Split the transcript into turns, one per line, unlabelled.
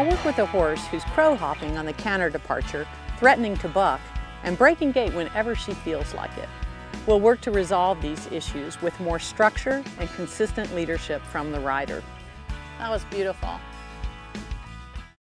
I'll work with a horse who's crow hopping on the canter departure, threatening to buck, and breaking gait whenever she feels like it. We'll work to resolve these issues with more structure and consistent leadership from the rider. That was beautiful.